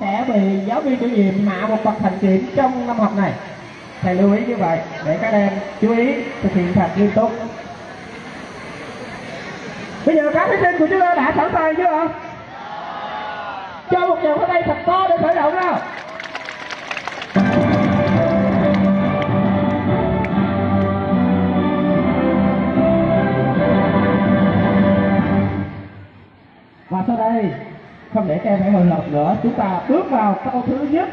sẽ bị giáo viên chủ nhiệm hạ một bậc thành kiểm trong năm học này. Thầy lưu ý như vậy để các em chú ý thực hiện thật nghiêm túc. Bây giờ các thí sinh của chúng ta đã sẵn sàng chưa? Ạ cho một vòng ở đây thật to để khởi động nào. Và sau đây không để các em phải hồi hộp nữa. Chúng ta bước vào câu thứ nhất.